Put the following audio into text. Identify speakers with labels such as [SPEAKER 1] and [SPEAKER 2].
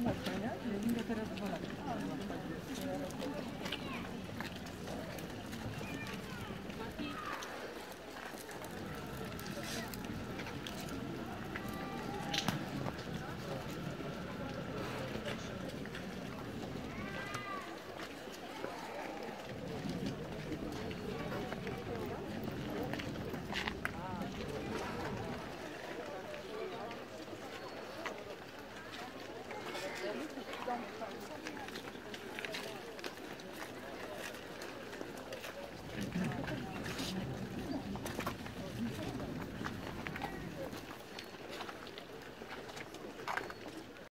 [SPEAKER 1] Marcina, jego teraz dwa lata.